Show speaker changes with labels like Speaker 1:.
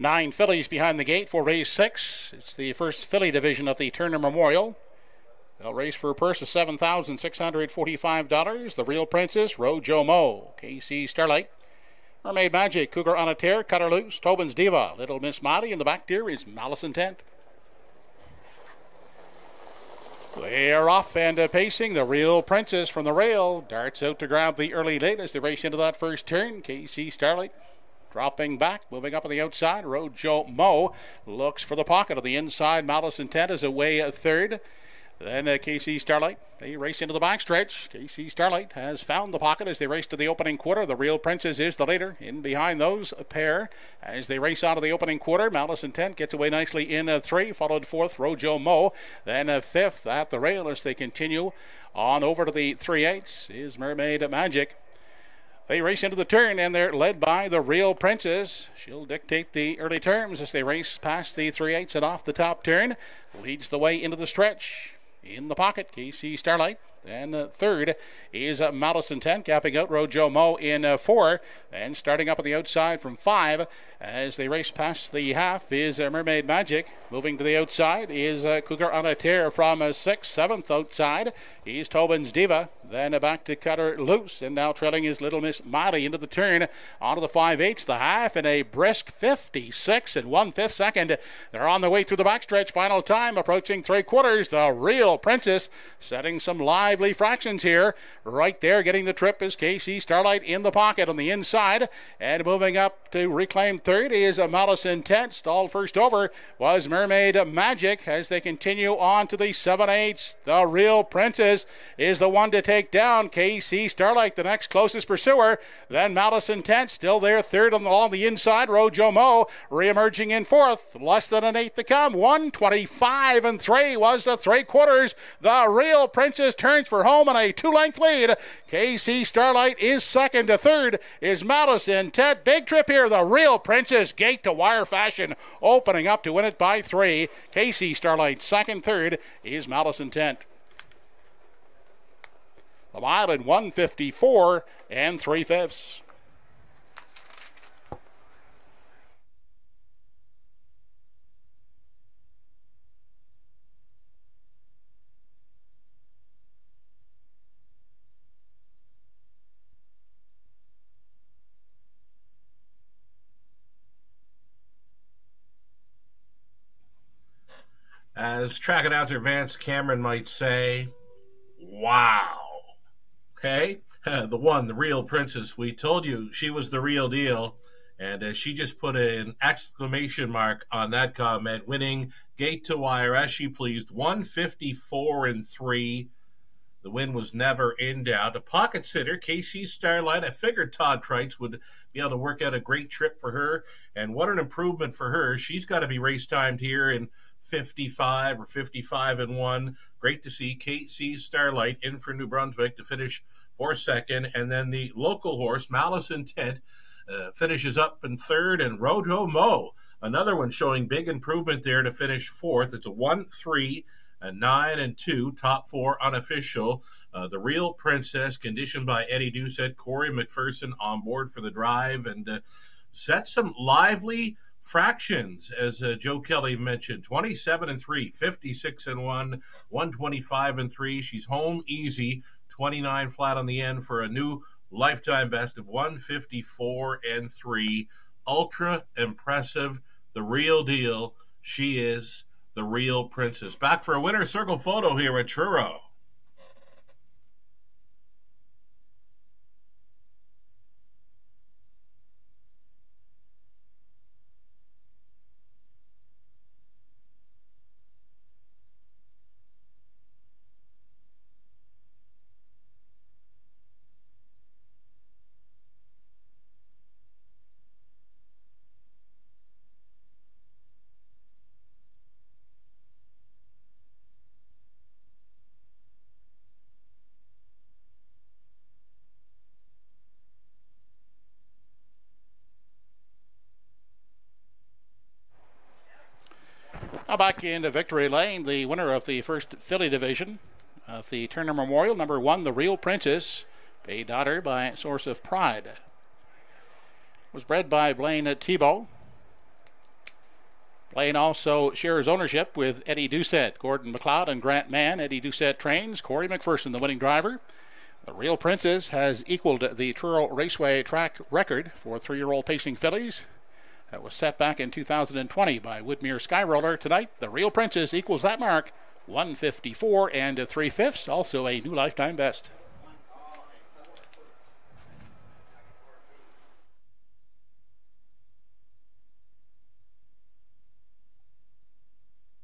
Speaker 1: Nine fillies behind the gate for race six. It's the first filly division of the Turner Memorial. They'll race for a purse of $7,645. The Real Princess, Rojo Mo, KC Starlight, Mermaid Magic, Cougar on a Tear, Cutter Loose, Tobin's Diva, Little Miss Molly, and the back deer is Malice Intent. They are off and uh, pacing. The real princess from the rail darts out to grab the early lead as they race into that first turn. KC Starlight dropping back, moving up on the outside. Rojo Mo looks for the pocket of the inside. Malice Intent is away a third. Then uh, KC Starlight, they race into the backstretch. KC Starlight has found the pocket as they race to the opening quarter. The Real Princess is the leader. In behind those, a pair as they race out of the opening quarter. Malice Intent gets away nicely in uh, three, followed fourth, Rojo Mo. Then uh, fifth at the rail as they continue on over to the three eights is Mermaid Magic. They race into the turn and they're led by the Real Princess. She'll dictate the early terms as they race past the three eights and off the top turn. Leads the way into the stretch in the pocket. KC Starlight. And uh, third is uh, Malice Intent, capping out Rojo Mo in uh, four. And starting up on the outside from five as they race past the half is uh, Mermaid Magic. Moving to the outside is Cougar on a Tear from uh, sixth, seventh outside. He's Tobin's Diva. Then back to Cutter Loose. And now trailing is Little Miss Molly into the turn. Onto the 5 eighths, the half, and a brisk 56 and one fifth second. They're on their way through the backstretch. Final time approaching three quarters. The real Princess setting some lively fractions here. Right there, getting the trip is KC Starlight in the pocket on the inside. And moving up to reclaim third is a Malice Intent. Stalled first over was Mermaid Magic as they continue on to the 7 8 The real Princess is the one to take down KC Starlight, the next closest pursuer. Then Malice Intent still there, third on the, along the inside. Rojo Mo re-emerging in fourth, less than an eighth to come. 125 and three was the three quarters. The real Princess turns for home on a two-length lead. KC Starlight is second to third. Is Malice Intent. Big trip here. The real Princess gate to wire fashion, opening up to win it by three. KC Starlight second, third is Malice Intent. The mile in 154 and three fifths.
Speaker 2: As track announcer Vance Cameron might say, wow. Okay? the one, the real princess. We told you she was the real deal. And uh, she just put an exclamation mark on that comment, winning gate to wire as she pleased, 154 and 3. The win was never in doubt. A pocket sitter, KC Starlight. I figured Todd Trites would be able to work out a great trip for her. And what an improvement for her. She's got to be race timed here in 55 or 55 and 1. Great to see KC Starlight in for New Brunswick to finish for second. And then the local horse, Malice Intent, uh, finishes up in third. And Rojo Mo, another one showing big improvement there to finish fourth. It's a 1 3 a 9 and 2, top four unofficial. Uh, the Real Princess, conditioned by Eddie Doucette, Corey McPherson on board for the drive, and uh, set some lively fractions, as uh, Joe Kelly mentioned 27 and 3, 56 and 1, 125 and 3. She's home easy, 29 flat on the end for a new lifetime best of 154 and 3. Ultra impressive, the real deal. She is the real princess. Back for a winner circle photo here at Truro.
Speaker 1: Now back into victory lane, the winner of the first filly division of the Turner Memorial, number one, the Real Princess, a daughter by Source of Pride. Was bred by Blaine Thibault. Blaine also shares ownership with Eddie Doucette, Gordon McLeod, and Grant Mann. Eddie Doucette trains. Corey McPherson, the winning driver. The Real Princess has equaled the Truro Raceway track record for three year old pacing fillies. That was set back in 2020 by Woodmere Skyroller. Tonight, the Real Princess equals that mark 154 and 3 fifths, also a new lifetime best.